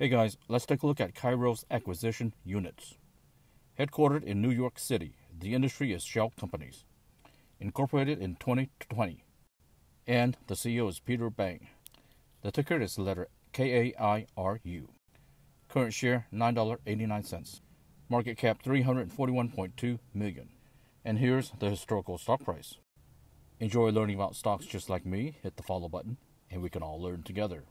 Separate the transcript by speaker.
Speaker 1: Hey guys, let's take a look at Kairos Acquisition Units. Headquartered in New York City, the industry is Shell Companies. Incorporated in 2020. And the CEO is Peter Bang. The ticker is letter KAIRU. Current share $9.89. Market cap 341.2 million. And here's the historical stock price. Enjoy learning about stocks just like me? Hit the follow button and we can all learn together.